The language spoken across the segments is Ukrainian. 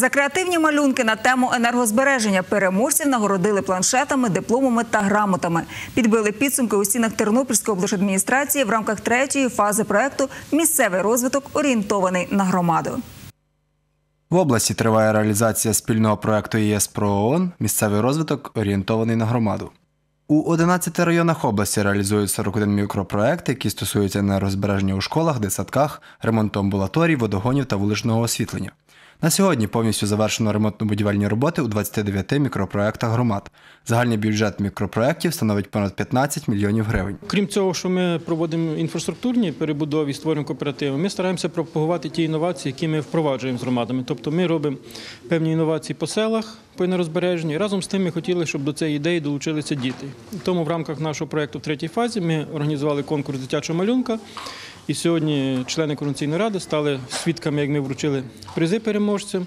За креативні малюнки на тему енергозбереження переможців нагородили планшетами, дипломами та грамотами. Підбили підсумки у стінах Тернопільської облдержадміністрації в рамках третьої фази проекту Місцевий розвиток орієнтований на громаду. В області триває реалізація спільного проекту ЄС про ООН «Місцевий розвиток орієнтований на громаду. У 11 районах області реалізують 41 мікропроект, які стосуються енергозбереження у школах, дитсадках, ремонту амбулаторій, водогонів та вуличного освітлення. На сьогодні повністю завершено ремонтно-будівельні роботи у 29 мікропроектах громад. Загальний бюджет мікропроєктів становить понад 15 мільйонів гривень. Крім цього, що ми проводимо інфраструктурні перебудови, створюємо кооперативи, ми стараємося пропагувати ті інновації, які ми впроваджуємо з громадами. Тобто ми робимо певні інновації по селах, по енергозбереженню. І разом з тим ми хотіли, щоб до цієї ідеї долучилися діти. Тому в рамках нашого проєкту в третій фазі ми організували конкурс дитячого малюнка. І сьогодні члени координаційної ради стали свідками, як ми вручили призи переможцям.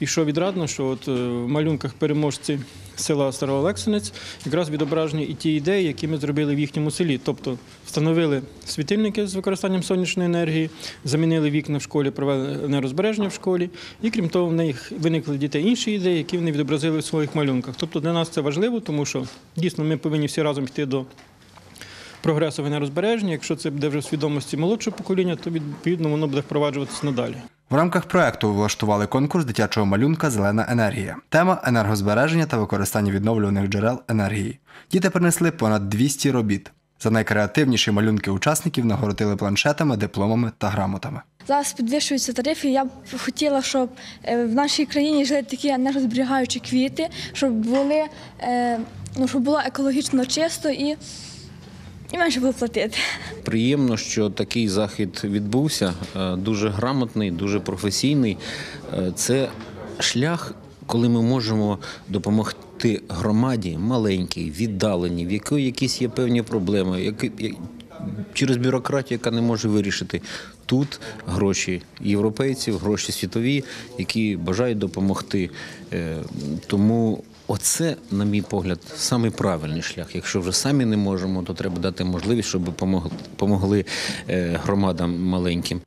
І що відрадно, що от е, в малюнках переможці села Староолексинець якраз відображені і ті ідеї, які ми зробили в їхньому селі. Тобто встановили світильники з використанням сонячної енергії, замінили вікна в школі, провели енергозбереження в школі. І крім того, в них виникли дітей інші ідеї, які вони відобразили в своїх малюнках. Тобто для нас це важливо, тому що дійсно ми повинні всі разом йти до прогресу в енергозбереженні. Якщо це буде вже в свідомості молодшого покоління, то відповідно воно буде впроваджуватися надалі. В рамках проекту влаштували конкурс дитячого малюнка Зелена енергія. Тема енергозбереження та використання відновлюваних джерел енергії. Діти принесли понад 200 робіт. За найкреативніші малюнки учасників нагородили планшетами, дипломами та грамотами. Зараз підвищуються тарифи. Я б хотіла, щоб е, в нашій країні жили такі енергозберігаючі квіти, щоб були е, ну, щоб було екологічно чисто і, і менше було. Приємно, що такий захід відбувся. е, Дуже грамотний, дуже професійний. Е, Це шлях, коли ми можемо допомогти громаді маленькій, віддаленій, в якої якісь є певні проблеми, які через бюрократію, яка не може вирішити. Тут гроші європейців, гроші світові, які бажають допомогти. Е, Тому оце, на мій погляд, самий правильний шлях. Якщо вже самі не можемо, то треба дати можливість, щоб помогли, е, громадам маленьким.